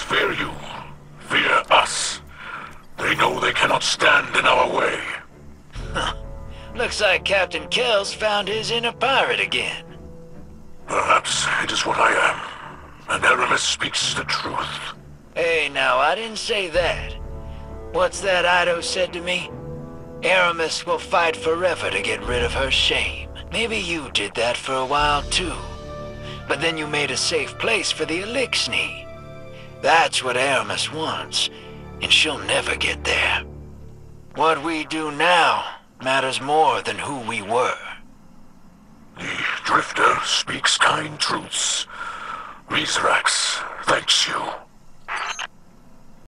fear you. Fear us. They know they cannot stand in our way. Huh. Looks like Captain Kells found his inner pirate again. Perhaps it is what I am. And Eramis speaks the truth. Hey, now, I didn't say that. What's that Eido said to me? Eramis will fight forever to get rid of her shame. Maybe you did that for a while, too. But then you made a safe place for the Eliksni. That's what Eramis wants, and she'll never get there. What we do now matters more than who we were. The Drifter speaks kind truths. Mithrax thanks you.